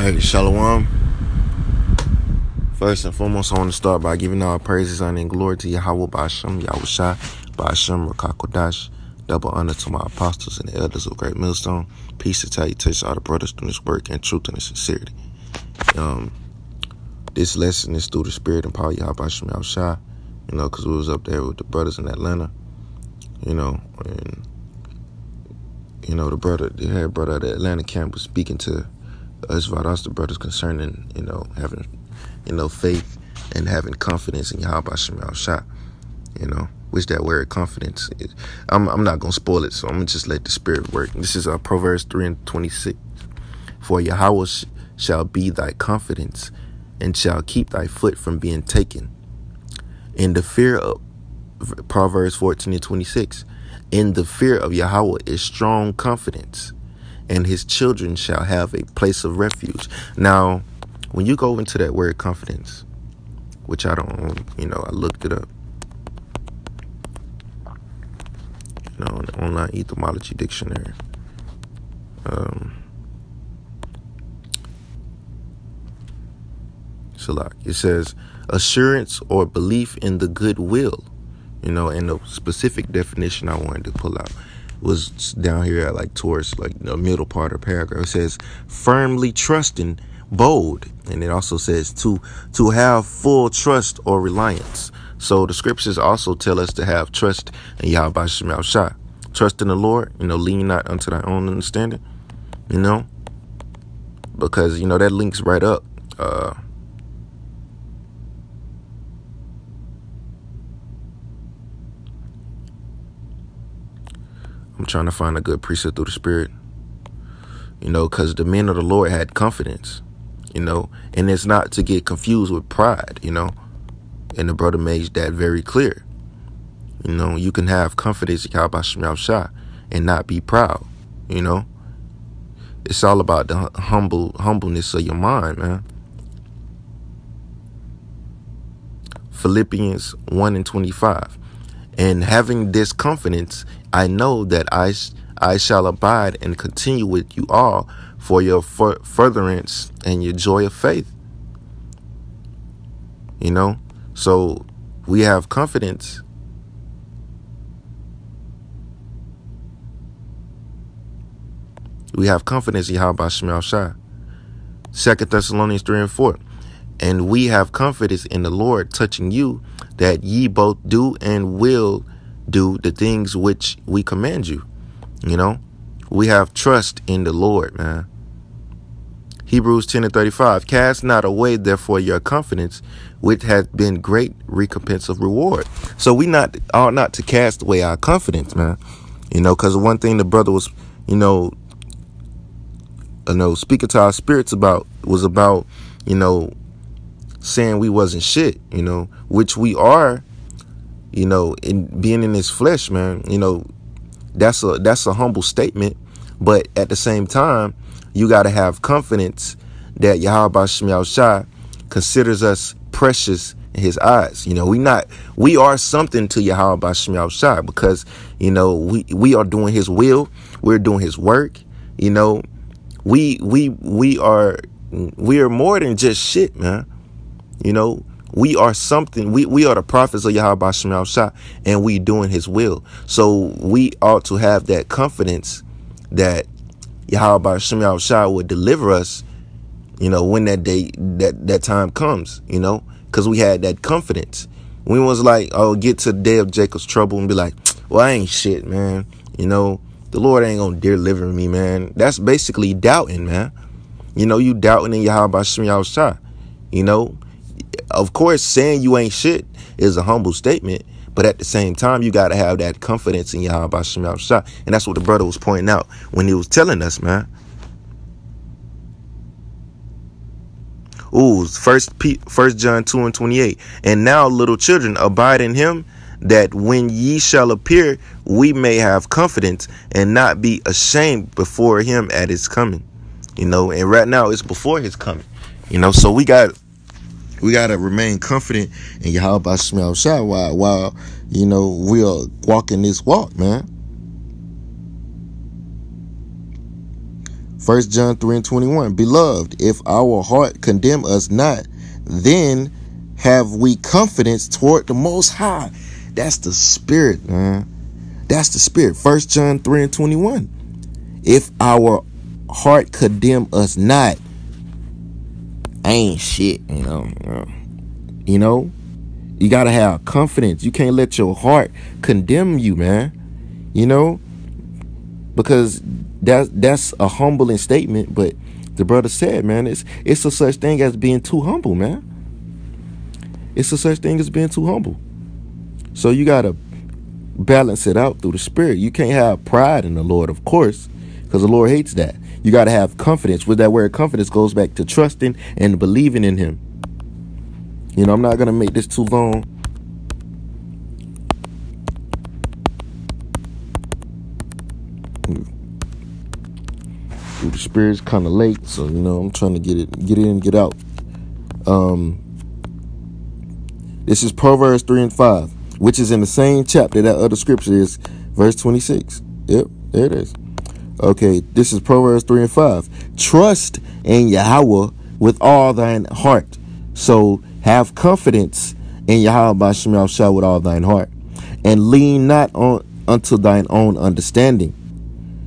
Alright, Shalom. First and foremost, I want to start by giving all praises, honor, and glory to Yahweh Basham, Yahawashi, Basham, Rakakodash. Double honor to my apostles and the elders of Great Millstone. Peace and salutation all the brothers doing this work and truth and sincerity. Um, this lesson is through the spirit and power Yahweh Basham, Yahawashi. You know, because we was up there with the brothers in Atlanta. You know, and you know the brother, the head brother at Atlanta camp was speaking to us about us, the brothers concerning, you know, having, you know, faith and having confidence in Yahweh Shemal Shah. You know, which that word confidence is. I'm, I'm not going to spoil it, so I'm going to just let the spirit work. This is uh, Proverbs 3 and 26. For Yahweh sh- shall be thy confidence and shall keep thy foot from being taken. In the fear of Proverbs 14 and 26. In the fear of Yahweh is strong confidence and his children shall have a place of refuge. Now, when you go into that word confidence, which I don't, you know, I looked it up. You know, in the online etymology dictionary. Um, so like it says assurance or belief in the goodwill, you know, and the specific definition I wanted to pull out was down here at like towards like the middle part of paragraph. It says firmly trusting, bold, and it also says to to have full trust or reliance. So the scriptures also tell us to have trust in Yahweh Shemal Shah. Trust in the Lord, you know, lean not unto thy own understanding, you know, because you know that links right up. Uh, I'm trying to find a good precept through the Spirit. You know, because the men of the Lord had confidence, you know, and it's not to get confused with pride, you know. And the brother made that very clear. You know, you can have confidence and not be proud, you know. It's all about the humble humbleness of your mind, man. Philippians 1 and 25. And having this confidence, I know that I, I shall abide and continue with you all for your furtherance and your joy of faith. You know, so we have confidence. We have confidence Yahweh Shemal Shah. Second Thessalonians 3 and 4. And we have confidence in the Lord touching you that ye both do and will do the things which we command you. You know, we have trust in the Lord, man. Hebrews 10 and 35. Cast not away, therefore, your confidence, which hath been great recompense of reward. So we not ought not to cast away our confidence, man. You know, because one thing the brother was, you know, you know, speaking to our spirits about was about, you know, saying we wasn't shit, you know, which we are, you know, in being in his flesh, man, you know, that's a that's a humble statement, but at the same time, you got to have confidence that Yahweh Shemiel Shah considers us precious in his eyes. You know, we not we are something to Yahweh Shemiel Shah because, you know, we we are doing his will, we're doing his work, you know. We we we are we are more than just shit, man. You know, we are something. We, we are the prophets of Yahweh Shah, and we doing his will. So we ought to have that confidence that Yahweh Shemal Shah would deliver us, you know, when that day, that, that time comes, you know, because we had that confidence. We was like, oh, get to the day of Jacob's trouble and be like, well, I ain't shit, man. You know, the Lord ain't gonna deliver me, man. That's basically doubting, man. You know, you doubting in Yahweh Shah. You know, of course, saying you ain't shit is a humble statement, but at the same time, you got to have that confidence in Yahweh Shemal Shah. And that's what the brother was pointing out when he was telling us, man. Ooh, first, first John 2 and 28. And now, little children, abide in him that when ye shall appear, we may have confidence and not be ashamed before him at his coming. You know, and right now it's before his coming. You know, so we got we gotta remain confident in Yahweh Shemel Shah while while you know we are walking this walk, man. First John 3 and 21. Beloved, if our heart condemn us not, then have we confidence toward the most high. That's the spirit, man. That's the spirit. First John 3 and 21. If our heart condemn us not, ain't shit, you know. You know, you gotta have confidence. You can't let your heart condemn you, man. You know, because that's that's a humbling statement. But the brother said, man, it's it's a such thing as being too humble, man. It's a such thing as being too humble. So you gotta balance it out through the spirit. You can't have pride in the Lord, of course, because the Lord hates that. You gotta have confidence. With that word confidence goes back to trusting and believing in him. You know, I'm not gonna make this too long. the spirit's kind of late, so you know I'm trying to get it, get in, get out. Um, this is Proverbs three and five, which is in the same chapter that other scripture is, verse twenty six. Yep, there it is. Okay, this is Proverbs three and five. Trust in Yahweh with all thine heart. So have confidence in Yahweh by Shema with all thine heart, and lean not on unto thine own understanding.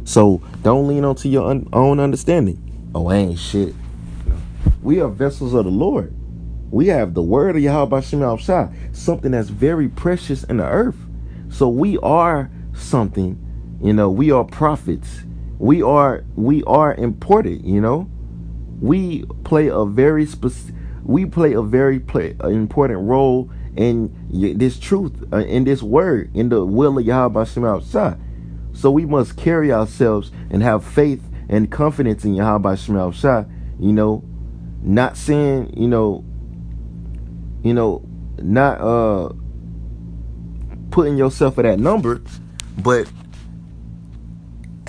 So don't lean onto your un- own understanding. Oh, I ain't shit. We are vessels of the Lord. We have the word of Yahweh Shem Shah, something that's very precious in the earth. So we are something, you know, we are prophets. We are we are important, you know. We play a very specific we play a very play, an important role in this truth, uh, in this word, in the will of Yahweh Shem. So we must carry ourselves and have faith and confidence in Yahweh Shah, you know, not saying, you know, you know, not uh putting yourself at that number, but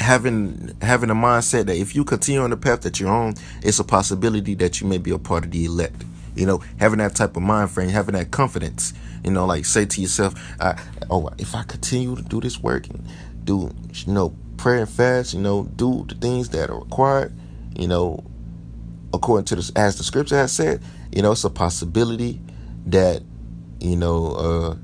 having having a mindset that if you continue on the path that you're on, it's a possibility that you may be a part of the elect. You know, having that type of mind frame, having that confidence. You know, like say to yourself, I, "Oh, if I continue to do this work and do you know pray and fast you know do the things that are required you know according to the as the scripture has said you know it's a possibility that you know uh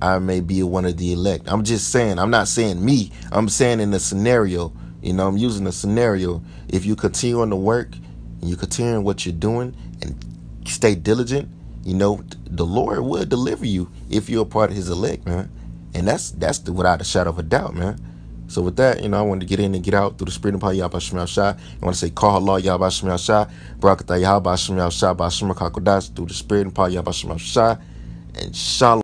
I may be one of the elect. I'm just saying, I'm not saying me. I'm saying in the scenario, you know, I'm using a scenario. If you continue on the work and you continue what you're doing and stay diligent, you know, the Lord will deliver you if you're a part of his elect, man. And that's that's the, without a shadow of a doubt, man. So with that, you know, I wanted to get in and get out through the spirit of power Yahba Shemel Shah. I want to say call Allah Yahba Shemel Shah, Barakatah Yahba Shemel Shah, Bashima Kakodas through the spirit and power Yahba Shemel Shah, and Shalom.